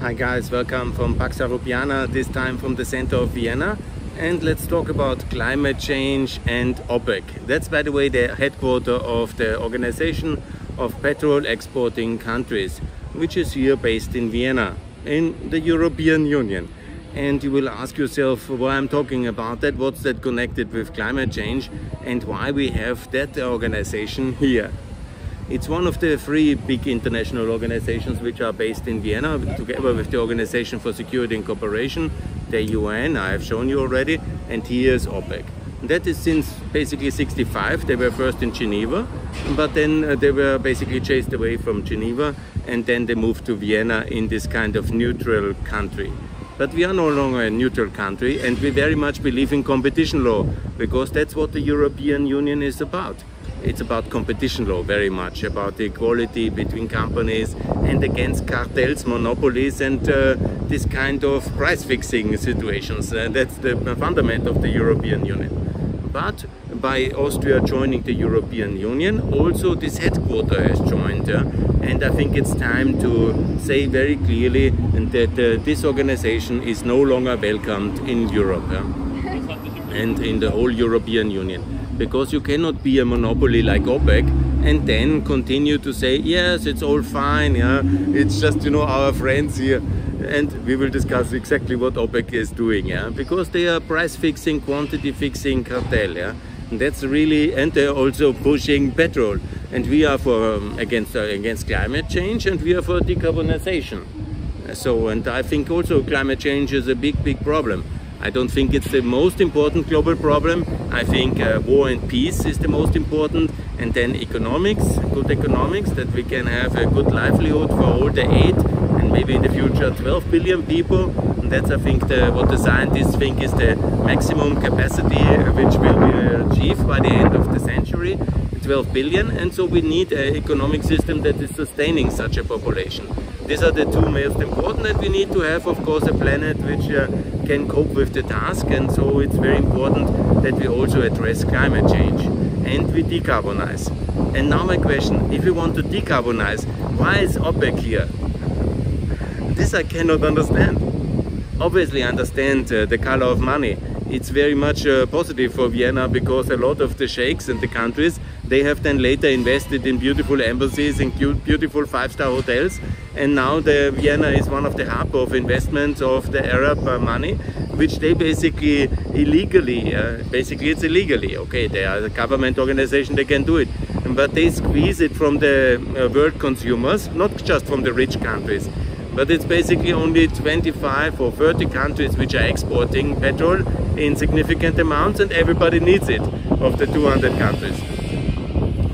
Hi guys, welcome from Pax Europiana, this time from the center of Vienna. And let's talk about climate change and OPEC. That's by the way the headquarter of the Organization of Petrol Exporting Countries, which is here based in Vienna, in the European Union. And you will ask yourself why I'm talking about that, what's that connected with climate change and why we have that organization here. It's one of the three big international organizations which are based in Vienna, together with the Organization for Security and Cooperation, the UN, I have shown you already, and here is OPEC. That is since basically 65. They were first in Geneva, but then uh, they were basically chased away from Geneva, and then they moved to Vienna in this kind of neutral country. But we are no longer a neutral country, and we very much believe in competition law, because that's what the European Union is about it's about competition law very much, about the equality between companies and against cartels, monopolies and uh, this kind of price fixing situations. Uh, that's the fundament of the European Union. But by Austria joining the European Union, also this headquarter has joined. Uh, and I think it's time to say very clearly that uh, this organization is no longer welcomed in Europe and in the whole European Union because you cannot be a monopoly like OPEC and then continue to say, yes, it's all fine, yeah, it's just, you know, our friends here. And we will discuss exactly what OPEC is doing, yeah, because they are price fixing, quantity fixing cartel, yeah. And that's really, and they're also pushing petrol. And we are for um, against uh, against climate change, and we are for decarbonization. So, and I think also climate change is a big, big problem. I don't think it's the most important global problem. I think uh, war and peace is the most important and then economics, good economics, that we can have a good livelihood for all the 8 and maybe in the future 12 billion people. And that's I think the, what the scientists think is the maximum capacity uh, which will be achieved by the end of the century. 12 billion and so we need an economic system that is sustaining such a population. These are the two most important and we need to have of course a planet which uh, can cope with the task and so it's very important that we also address climate change and we decarbonize. And now my question, if we want to decarbonize, why is OPEC here? This I cannot understand. Obviously I understand uh, the color of money. It's very much uh, positive for Vienna because a lot of the sheikhs and the countries they have then later invested in beautiful embassies and beautiful five-star hotels. And now the Vienna is one of the hub of investments of the Arab money, which they basically illegally, uh, basically it's illegally, okay, they are a government organization, they can do it. But they squeeze it from the uh, world consumers, not just from the rich countries. But it's basically only 25 or 30 countries which are exporting petrol in significant amounts and everybody needs it of the 200 countries.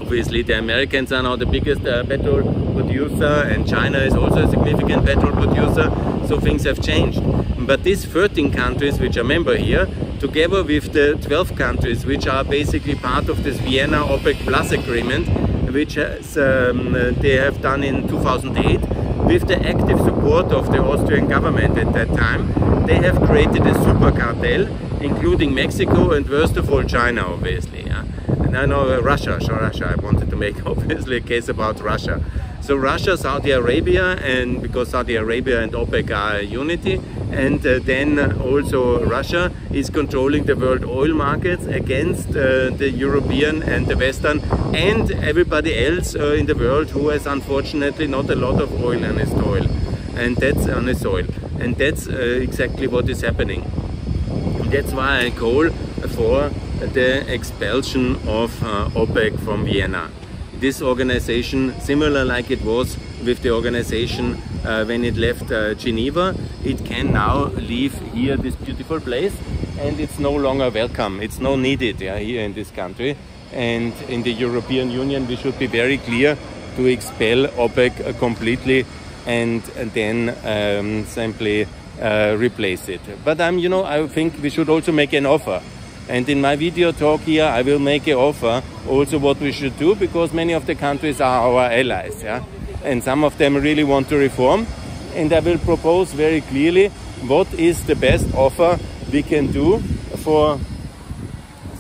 Obviously, the Americans are now the biggest uh, petrol producer and China is also a significant petrol producer, so things have changed. But these 13 countries which are member here, together with the 12 countries which are basically part of this Vienna OPEC Plus agreement, which has, um, they have done in 2008, with the active support of the Austrian government at that time, they have created a super cartel, including Mexico and worst of all China, obviously. Yeah? no, no, Russia, so Russia. I wanted to make obviously a case about Russia. So Russia, Saudi Arabia, and because Saudi Arabia and OPEC are unity, and uh, then also Russia is controlling the world oil markets against uh, the European and the Western and everybody else uh, in the world who has unfortunately not a lot of oil on his soil, and that's on his soil, and that's exactly what is happening. That's why I call for the expulsion of uh, OPEC from Vienna. This organization, similar like it was with the organization uh, when it left uh, Geneva, it can now leave here this beautiful place and it's no longer welcome. It's no needed yeah, here in this country. And in the European Union, we should be very clear to expel OPEC uh, completely and, then um, simply uh, replace it. But um, you know, I think we should also make an offer and in my video talk here, I will make an offer also what we should do because many of the countries are our allies, yeah, and some of them really want to reform. And I will propose very clearly what is the best offer we can do for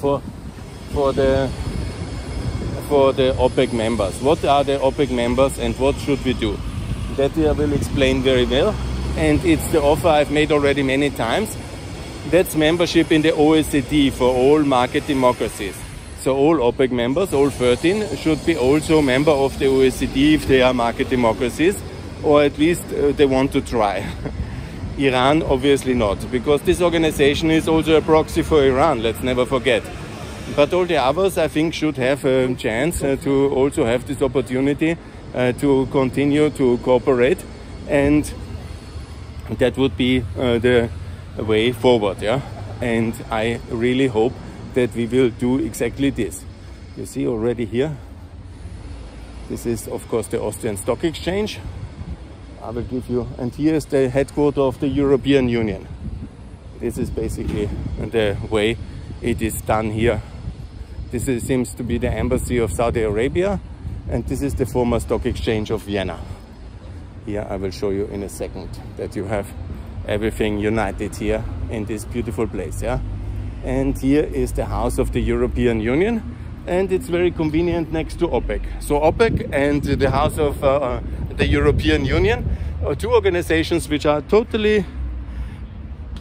for for the for the OPEC members. What are the OPEC members and what should we do? That I will explain very well. and it's the offer I've made already many times. That's membership in the OECD for all market democracies. So all OPEC members, all 13, should be also member of the OECD if they are market democracies, or at least uh, they want to try. Iran, obviously not, because this organization is also a proxy for Iran, let's never forget. But all the others, I think, should have a chance uh, to also have this opportunity uh, to continue to cooperate, and that would be uh, the way forward. Yeah, and I really hope that we will do exactly this. You see already here, this is of course the Austrian Stock Exchange. I will give you, and here is the headquarters of the European Union. This is basically the way it is done here. This is, seems to be the embassy of Saudi Arabia, and this is the former stock exchange of Vienna. Here I will show you in a second that you have everything united here in this beautiful place. Yeah and here is the house of the European Union and it's very convenient next to OPEC. So OPEC and the house of uh, uh, the European Union are two organizations which are totally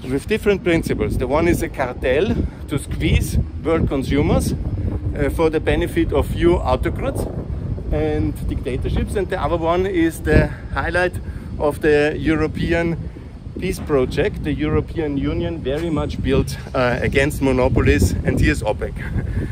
with different principles. The one is a cartel to squeeze world consumers uh, for the benefit of few autocrats and dictatorships and the other one is the highlight of the European peace project the European Union very much built uh, against monopolies and here's OPEC.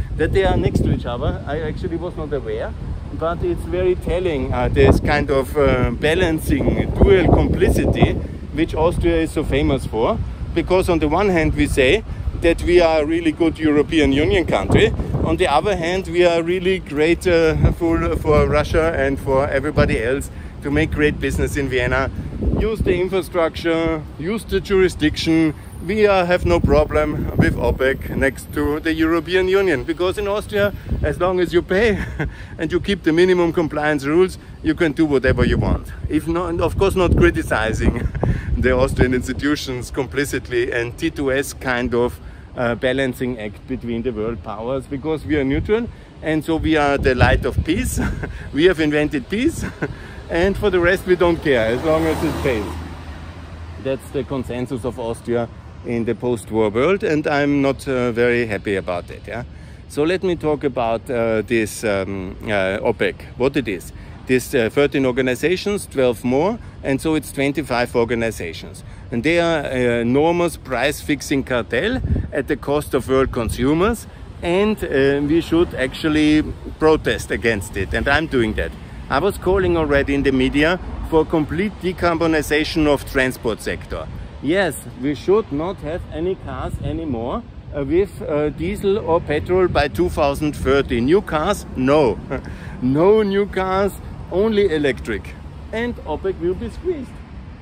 that they are next to each other, I actually was not aware, but it's very telling uh, this kind of uh, balancing dual complicity which Austria is so famous for. Because on the one hand we say that we are a really good European Union country, on the other hand we are really great uh, for, for Russia and for everybody else to make great business in Vienna use the infrastructure, use the jurisdiction. We uh, have no problem with OPEC next to the European Union because in Austria, as long as you pay and you keep the minimum compliance rules, you can do whatever you want. If not, of course, not criticizing the Austrian institutions complicitly and T2S kind of uh, balancing act between the world powers because we are neutral and so we are the light of peace. we have invented peace and for the rest we don't care as long as it pays. That's the consensus of Austria in the post-war world and I'm not uh, very happy about it. Yeah? So let me talk about uh, this um, uh, OPEC, what it is. This uh, 13 organizations, 12 more, and so it's 25 organizations. And they are an enormous price-fixing cartel at the cost of world consumers and uh, we should actually protest against it and I'm doing that. I was calling already in the media for complete decarbonization of transport sector. Yes, we should not have any cars anymore uh, with uh, diesel or petrol by 2030. New cars? No. no new cars, only electric. And OPEC will be squeezed.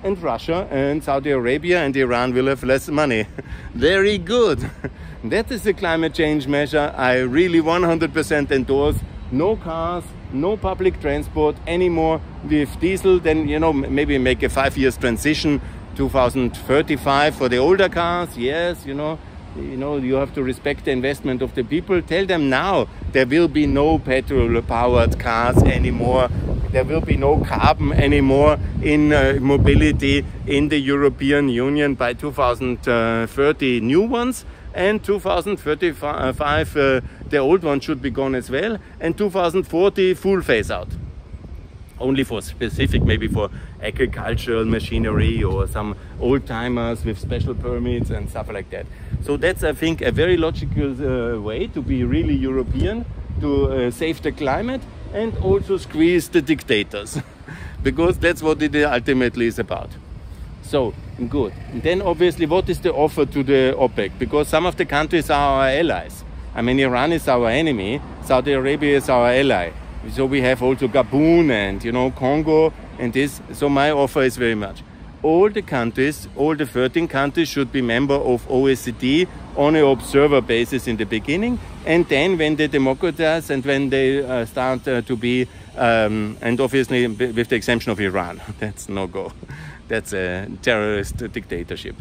And Russia and Saudi Arabia and Iran will have less money. Very good. that is a climate change measure I really 100% endorse. No cars, no public transport anymore with diesel, then, you know, maybe make a five years transition, 2035 for the older cars. Yes, you know, you know, you have to respect the investment of the people. Tell them now there will be no petrol powered cars anymore. There will be no carbon anymore in uh, mobility in the European Union by 2030 new ones and 2035 uh, the old one should be gone as well and 2040 full phase out only for specific maybe for agricultural machinery or some old timers with special permits and stuff like that so that's i think a very logical uh, way to be really european to uh, save the climate and also squeeze the dictators because that's what it ultimately is about so good. And then obviously, what is the offer to the OPEC? Because some of the countries are our allies. I mean, Iran is our enemy. Saudi Arabia is our ally. So we have also Gabon and you know Congo and this. So my offer is very much. All the countries, all the 13 countries should be member of OECD on an observer basis in the beginning, and then when they democratize and when they uh, start uh, to be, um, and obviously with the exemption of Iran, that's no go. That's a terrorist dictatorship.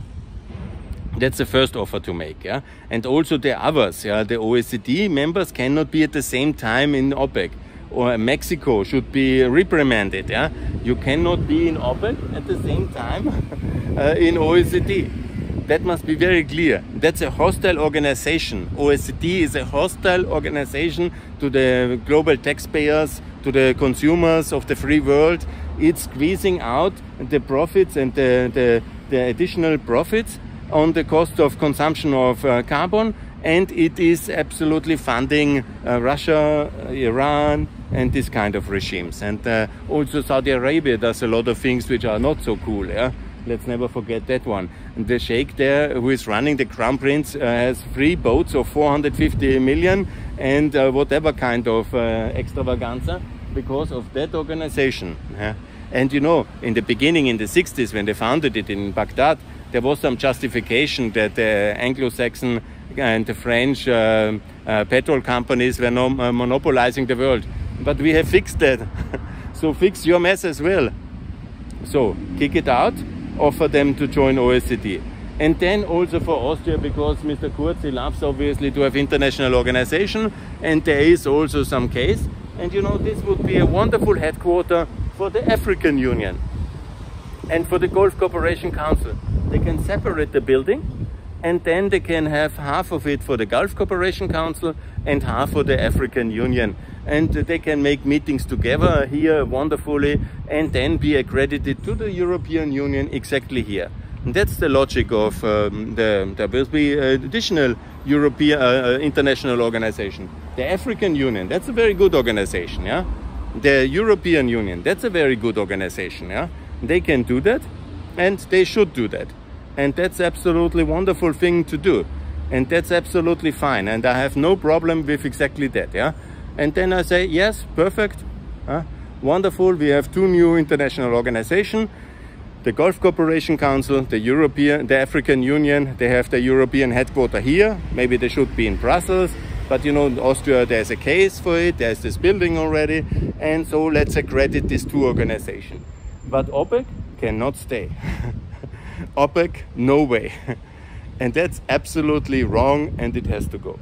That's the first offer to make, yeah. And also the others, yeah. The OECD members cannot be at the same time in OPEC. or Mexico should be reprimanded. Yeah, you cannot be in OPEC at the same time uh, in OECD. That must be very clear. That's a hostile organization. OECD is a hostile organization to the global taxpayers, to the consumers of the free world. It's squeezing out the profits and the, the, the additional profits on the cost of consumption of uh, carbon and it is absolutely funding uh, Russia, uh, Iran, and this kind of regimes. And uh, also Saudi Arabia does a lot of things which are not so cool. Yeah? Let's never forget that one. And the sheikh there, who is running the crown prince, uh, has three boats of 450 million and uh, whatever kind of extravaganza because of that organization. Yeah? And you know, in the beginning, in the 60s, when they founded it in Baghdad, there was some justification that the Anglo-Saxon and the French uh, uh, petrol companies were no, uh, monopolizing the world. But we have fixed that. so fix your mess as well. So kick it out offer them to join OECD. And then also for Austria, because Mr. Kurz, he loves obviously to have international organization, and there is also some case. And you know, this would be a wonderful headquarter for the African Union and for the Gulf Cooperation Council. They can separate the building and then they can have half of it for the Gulf Cooperation Council and half for the African Union. And they can make meetings together here wonderfully and then be accredited to the European Union exactly here. And that's the logic of um, the, there will be additional European uh, uh, international organization. The African Union, that's a very good organization, yeah? The European Union, that's a very good organization, yeah? They can do that and they should do that and that's absolutely wonderful thing to do and that's absolutely fine and i have no problem with exactly that yeah and then i say yes perfect huh? wonderful we have two new international organizations the Gulf Cooperation Council, the European, the African Union, they have the European headquarter here. Maybe they should be in Brussels, but you know, in Austria, there's a case for it. There's this building already. And so let's accredit these two organizations. But OPEC cannot stay. OPEC, no way. and that's absolutely wrong and it has to go.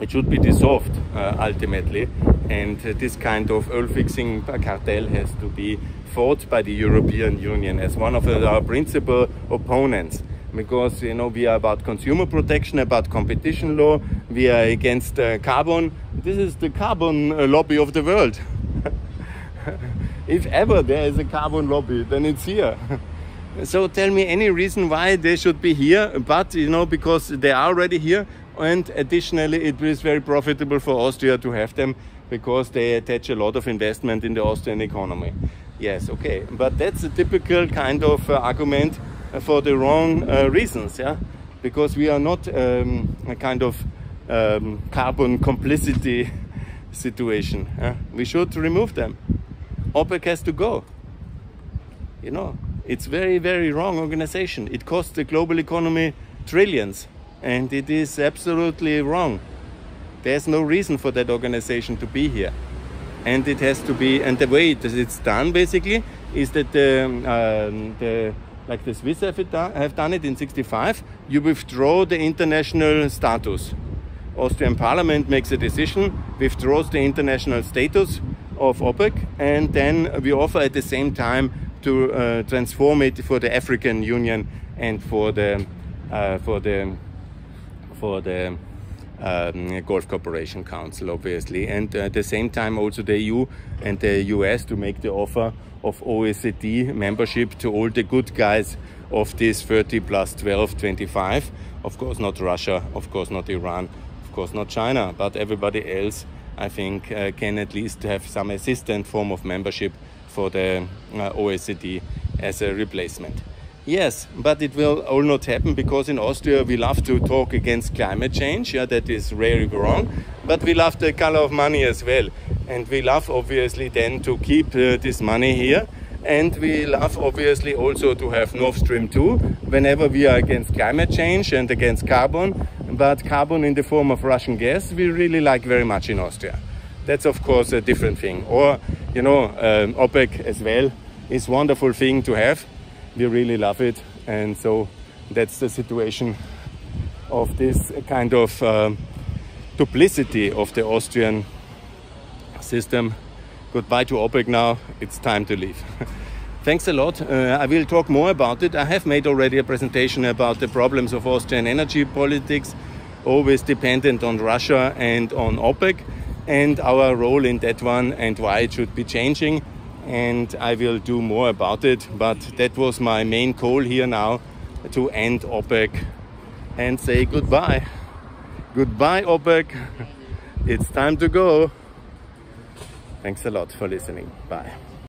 It should be dissolved uh, ultimately. And uh, this kind of oil fixing cartel has to be fought by the European Union as one of our principal opponents. Because you know we are about consumer protection about competition law. We are against uh, carbon. This is the carbon uh, lobby of the world. If ever there is a carbon lobby then it's here So tell me any reason why they should be here, but you know, because they are already here, and additionally, it is very profitable for Austria to have them because they attach a lot of investment in the Austrian economy. Yes, okay, but that's a typical kind of uh, argument for the wrong uh, reasons, yeah, because we are not um, a kind of um, carbon complicity situation. Yeah? We should remove them. OPEC has to go. You know, it's very, very wrong organization. It costs the global economy trillions, and it is absolutely wrong. There's no reason for that organization to be here. And it has to be, and the way it, it's done basically is that the, um, the like the Swiss have, have done it in 65, you withdraw the international status. Austrian parliament makes a decision, withdraws the international status of OPEC, and then we offer at the same time to uh, transform it for the African Union and for the uh, for the for the um, Gulf Cooperation Council, obviously, and at the same time also the EU and the US to make the offer of OECD membership to all the good guys of this 30 plus 12, 25. Of course, not Russia, of course, not Iran, of course, not China, but everybody else, I think, uh, can at least have some assistant form of membership for the uh, OECD as a replacement. Yes, but it will all not happen because in Austria we love to talk against climate change. Yeah, that is really wrong. But we love the color of money as well. And we love obviously then to keep uh, this money here. And we love obviously also to have Nord Stream 2 whenever we are against climate change and against carbon. But carbon in the form of Russian gas we really like very much in Austria that's of course a different thing. Or, you know, um, OPEC as well is wonderful thing to have. We really love it. And so that's the situation of this kind of um, duplicity of the Austrian system. Goodbye to OPEC now. It's time to leave. Thanks a lot. Uh, I will talk more about it. I have made already a presentation about the problems of Austrian energy politics, always dependent on Russia and on OPEC, and our role in that one and why it should be changing. And I will do more about it. But that was my main goal here now to end OPEC and say goodbye. Goodbye, OPEC. It's time to go. Thanks a lot for listening. Bye.